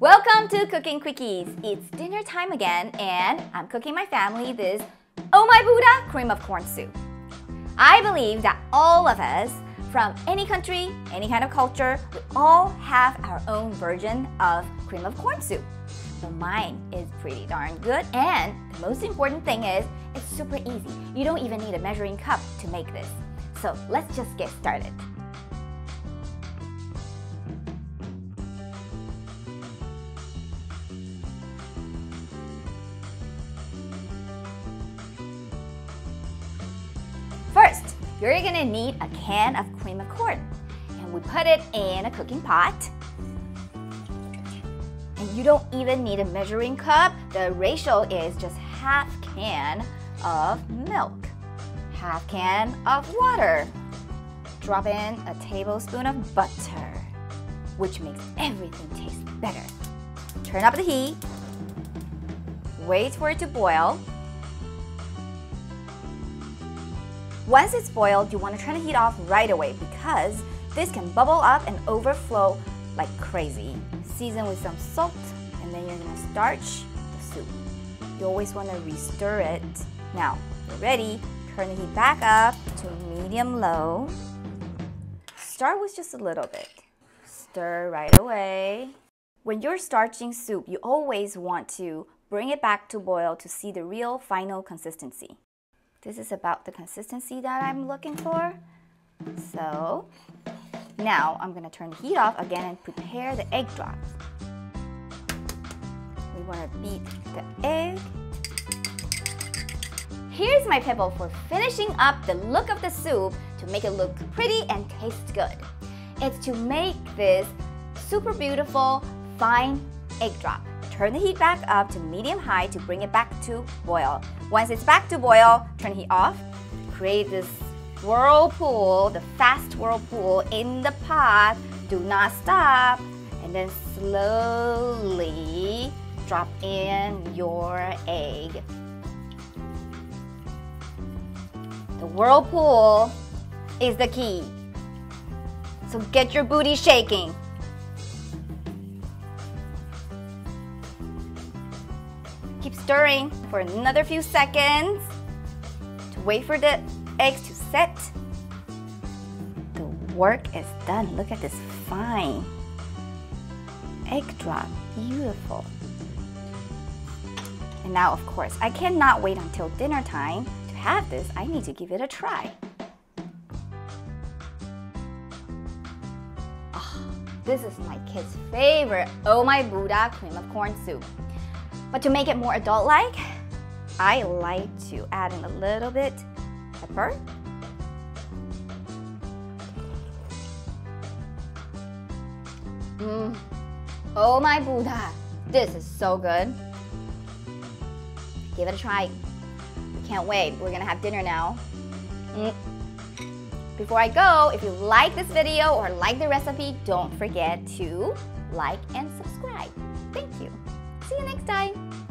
Welcome to Cooking Quickies. It's dinner time again, and I'm cooking my family this Oh My Buddha cream of corn soup. I believe that all of us, from any country, any kind of culture, we all have our own version of cream of corn soup. But mine is pretty darn good, and the most important thing is it's super easy. You don't even need a measuring cup to make this. So let's just get started. First, you're gonna need a can of cream of corn. And we put it in a cooking pot. And you don't even need a measuring cup. The ratio is just half can of milk, half can of water. Drop in a tablespoon of butter, which makes everything taste better. Turn up the heat. Wait for it to boil. Once it's boiled, you want to turn the heat off right away because this can bubble up and overflow like crazy. Season with some salt and then you're going to starch the soup. You always want to re-stir it. Now, you're ready. Turn the heat back up to medium-low. Start with just a little bit. Stir right away. When you're starching soup, you always want to bring it back to boil to see the real final consistency. This is about the consistency that I'm looking for. So now I'm gonna turn the heat off again and prepare the egg drops. We wanna beat the egg. Here's my pebble for finishing up the look of the soup to make it look pretty and taste good. It's to make this super beautiful, fine egg drop. Turn the heat back up to medium-high to bring it back to boil. Once it's back to boil, turn heat off. Create this whirlpool, the fast whirlpool in the pot. Do not stop. And then slowly drop in your egg. The whirlpool is the key. So get your booty shaking. Keep stirring for another few seconds to wait for the eggs to set. The work is done. Look at this fine egg drop. Beautiful. And now, of course, I cannot wait until dinner time have this. I need to give it a try. Oh, this is my kid's favorite Oh My Buddha cream of corn soup. But to make it more adult-like, I like to add in a little bit pepper. Mmm. Oh my Buddha. This is so good. Give it a try. Can't wait. We're gonna have dinner now. Mm. Before I go, if you like this video or like the recipe, don't forget to like and subscribe. Thank you. See you next time.